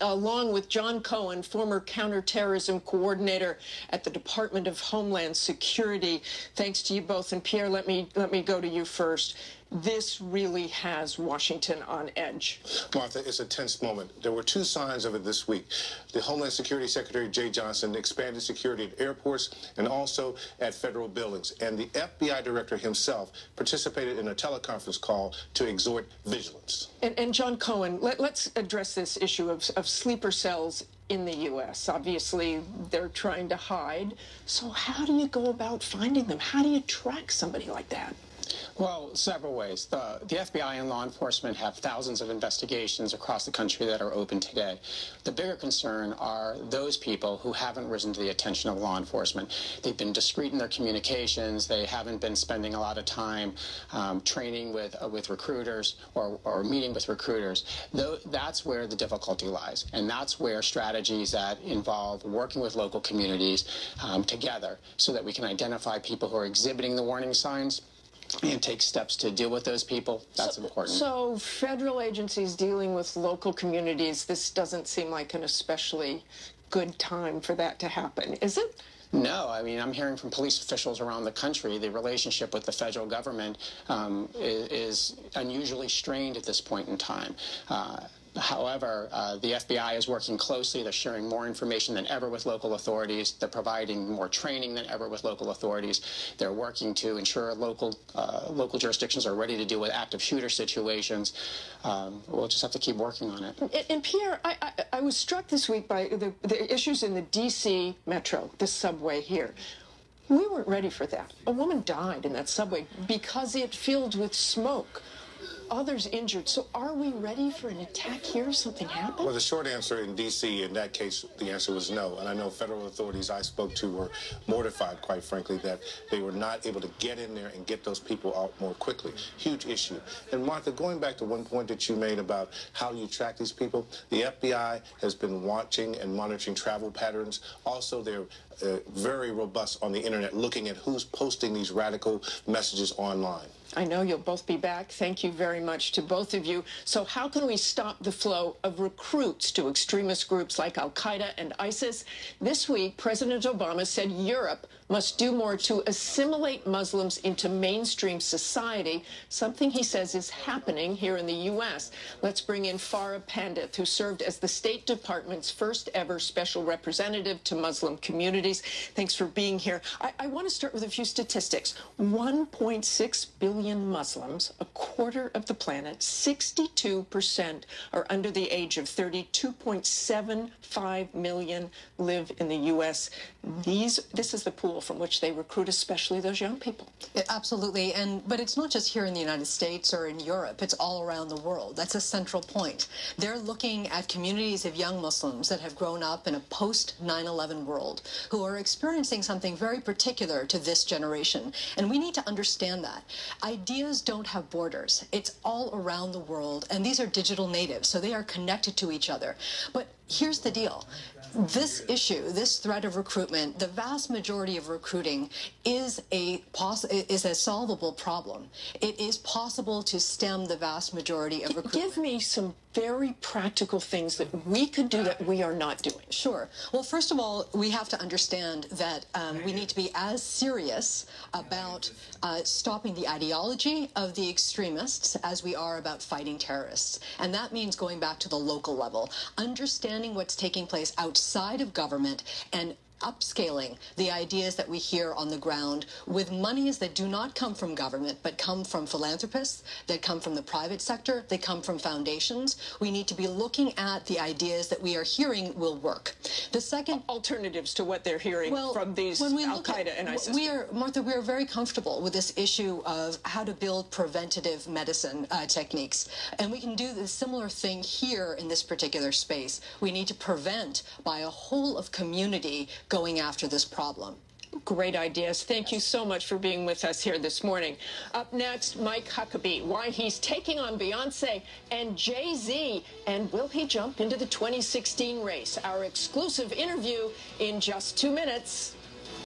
now, along with John Cohen, former counterterrorism coordinator at the Department of Homeland Security. Thanks to you both. And Pierre, let me let me go to you first this really has Washington on edge. Martha, it's a tense moment. There were two signs of it this week. The Homeland Security Secretary Jeh Johnson expanded security at airports and also at federal buildings. And the FBI director himself participated in a teleconference call to exhort vigilance. And, and John Cohen, let, us address this issue of, of sleeper cells in the U.S. Obviously, they're trying to hide. So how do you go about finding them? How do you track somebody like that? Well, several ways. The, the FBI and law enforcement have thousands of investigations across the country that are open today. The bigger concern are those people who haven't risen to the attention of law enforcement. They've been discreet in their communications. They haven't been spending a lot of time um, training with uh, with recruiters or, or meeting with recruiters. Though that's where the difficulty lies, and that's where strategies that involve working with local communities um, together so that we can identify people who are exhibiting the warning signs and take steps to deal with those people. That's so, important. So, federal agencies dealing with local communities, this doesn't seem like an especially good time for that to happen, is it? No, I mean, I'm hearing from police officials around the country the relationship with the federal government um, is, is, unusually strained at this point in time. Uh, However, uh, the FBI is working closely. They're sharing more information than ever with local authorities. They're providing more training than ever with local authorities. They're working to ensure local uh, local jurisdictions are ready to deal with active shooter situations. Um, we'll just have to keep working on it. And, and Pierre, I, I, I, was struck this week by the, the issues in the D.C. metro, the subway here. We weren't ready for that. A woman died in that subway because it filled with smoke others injured. So are we ready for an attack here if something happens? Well, the short answer in D.C., in that case, the answer was no. And I know federal authorities I spoke to were mortified, quite frankly, that they were not able to get in there and get those people out more quickly. Huge issue. And Martha, going back to one point that you made about how you track these people, the FBI has been watching and monitoring travel patterns. Also, they're uh, very robust on the internet, looking at who's posting these radical messages online. I know you'll both be back. Thank you very much to both of you. So how can we stop the flow of recruits to extremist groups like Al-Qaeda and ISIS? This week, President Obama said Europe must do more to assimilate Muslims into mainstream society, something he says is happening here in the U.S. Let's bring in Farah Pandith, who served as the State Department's first ever special representative to Muslim communities. Thanks for being here. I, I want to start with a few statistics. 1.6 billion Muslims, a quarter of the planet, 62% are under the age of 30, 2.75 million live in the U.S. These, this is the pool from which they recruit, especially those young people. absolutely, and but it's not just here in the United States or in Europe; it's all around the world. That's a central point. They're looking at communities of young Muslims that have grown up in a post 9/11 world, who are experiencing something very particular to this generation, and we need to understand that ideas don't have borders. It's all around the world, and these are digital natives, so they are connected to each other. But here's the deal this issue, this threat of recruitment, the vast majority of recruiting is a poss- is a solvable problem. It is possible to stem the vast majority of recruitment. Give me some very practical things that we could do that we are not doing. Sure. Well, first of all, we have to understand that um, we need to be as serious about uh, stopping the ideology of the extremists as we are about fighting terrorists. And that means going back to the local level, understanding what's taking place outside of government and upscaling the ideas that we hear on the ground with monies that do not come from government, but come from philanthropists, that come from the private sector, they come from foundations. We need to be looking at the ideas that we are hearing will work. The second alternatives to what they're hearing well, from these Al Qaeda and ISIS. We are, Martha, we are very comfortable with this issue of how to build preventative medicine uh, techniques. And we can do the similar thing here in this particular space. We need to prevent by a whole of community going after this problem. Great ideas. Thank you so much for being with us here this morning. Up next, Mike Huckabee, why he's taking on Beyonce and Jay Z, and will he jump into the 2016 race? Our exclusive interview in just two minutes.